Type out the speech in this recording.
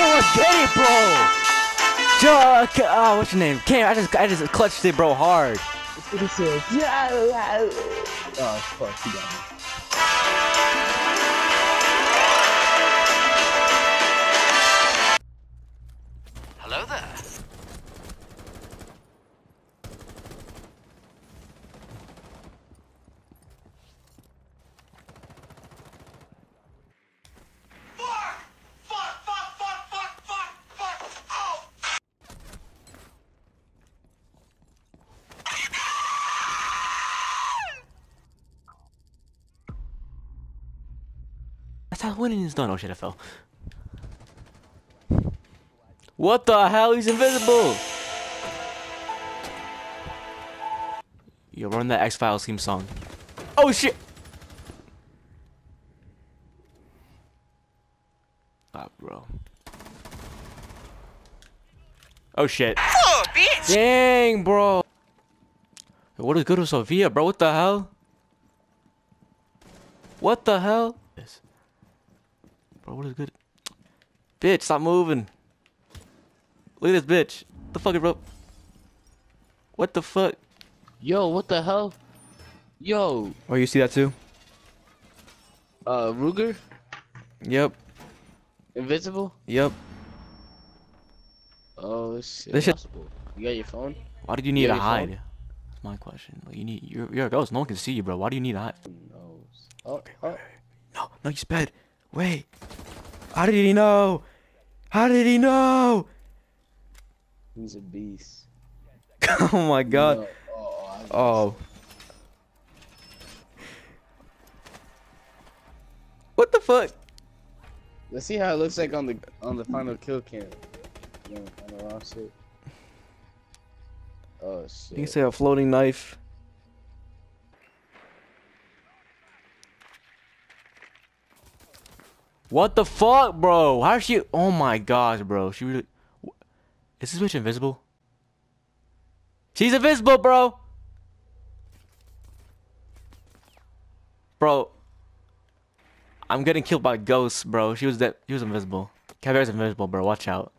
let's get it, bro. Joe, okay, oh, what's your name? Cam, I just, I just clutched it, bro, hard. That's what he says. Yeah. Oh fuck, he got me. That's winning is done. Oh shit, I fell. What the hell? He's invisible. Yo, run that X Files theme song. Oh shit. Ah, bro. Oh shit. Oh, bitch! Dang, bro. What is good with Sophia, bro? What the hell? What the hell? Bro, what is good? Bitch, stop moving. Look at this bitch. The fuck, bro? What the fuck? Yo, what the hell? Yo, Oh, you see that too? uh, Ruger, Yep. invisible. Yep. Oh shit. This shit- You got your phone? Why did you need Yeah, to hide? phone? That's my question. Like, you need. You're, you're a ghost. No one can see you, bro. Why do you need to hide? Who knows? Oh, oh. No, no, you sped. Wait. How did he know? How did he know? He's a beast. oh my god. No. Oh, Oh. What the fuck? Let's see how it looks like on the on the final kill cam. Yeah, on the wrong shit. Oh shit. You can say a floating knife. What the fuck, bro? How is she? Oh my gosh, bro. She really. Is this bitch invisible? She's invisible, bro. Bro. I'm getting killed by ghosts, bro. She was that. She was invisible. Caveira's invisible, bro. Watch out.